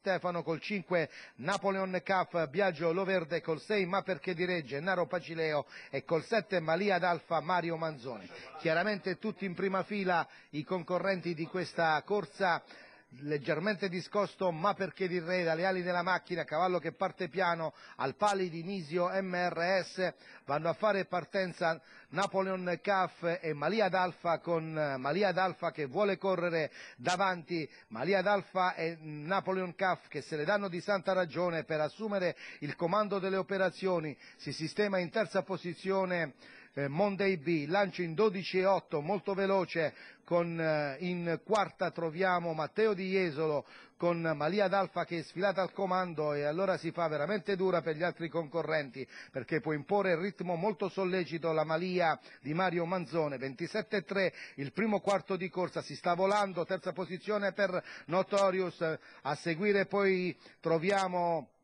Stefano col 5 Napoleon Caf Biagio Loverde col 6 Ma perché di Regge Gennaro Pacileo e col 7 Malia d'Alfa Mario Manzoni. Chiaramente tutti in prima fila i concorrenti di questa corsa leggermente discosto ma perché di re dalle ali della macchina, cavallo che parte piano al pali di Nisio MRS, vanno a fare partenza Napoleon Caf e Malia d'Alfa con Malia d'Alfa che vuole correre davanti, Malia d'Alfa e Napoleon Caf che se le danno di santa ragione per assumere il comando delle operazioni, si sistema in terza posizione Monday B, lancio in 12 e 8, molto veloce, eh, in quarta troviamo Matteo Di Jesolo con Malia D'Alfa che è sfilata al comando e allora si fa veramente dura per gli altri concorrenti perché può imporre il ritmo molto sollecito la Malia di Mario Manzone, 27-3 il primo quarto di corsa, si sta volando, terza posizione per Notorious, a seguire poi troviamo eh,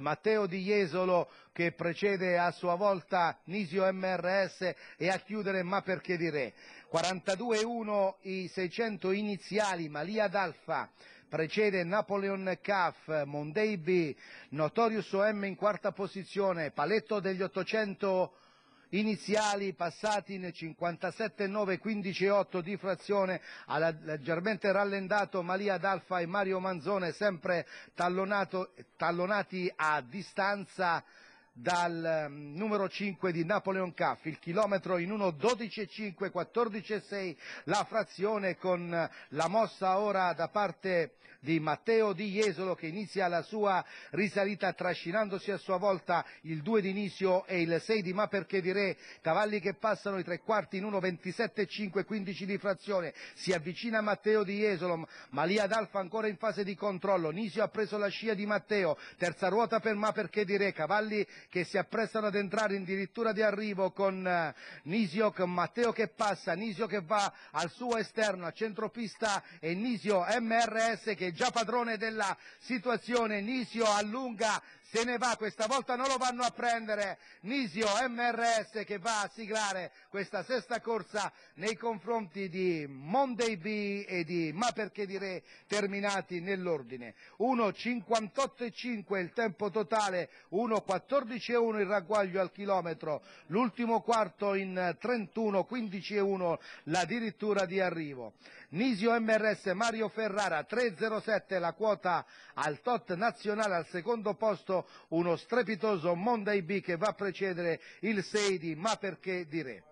Matteo Di Jesolo che precede a sua volta Nisio MRS e a chiudere Ma perché di Re. 42-1 i 600 iniziali, Malia d'Alfa precede Napoleon Caf, Monday B, Notorious OM in quarta posizione, Paletto degli 800 iniziali passati nel 57 9 15 8 di frazione ha leggermente rallentato Malia D'Alfa e Mario Manzone sempre tallonati a distanza dal um, numero 5 di Napoleon Caff, il chilometro in 1 12,5, 14,6 la frazione con la mossa ora da parte di Matteo Di Jesolo che inizia la sua risalita trascinandosi a sua volta il 2 di Inisio e il 6 di Ma perché di Re, cavalli che passano i tre quarti in 1 27,5, 15 di frazione, si avvicina Matteo Di Jesolo, Malia d'Alfa ancora in fase di controllo, Nisio ha preso la scia di Matteo, terza ruota per Ma perché di Re, cavalli che si apprestano ad entrare addirittura di arrivo con uh, Nisio, con Matteo che passa, Nisio che va al suo esterno, a centropista e Nisio MRS che è già padrone della situazione, Nisio allunga se ne va, questa volta non lo vanno a prendere, Nisio MRS che va a siglare questa sesta corsa nei confronti di Monday B e di Ma perché dire terminati nell'ordine. 1.58.5 il tempo totale, 1.14.1 il ragguaglio al chilometro, l'ultimo quarto in 31.15.1 la dirittura di arrivo. Nisio MRS Mario Ferrara 3.07 la quota al tot nazionale al secondo posto uno strepitoso Monday B che va a precedere il 6 di Ma perché di Re.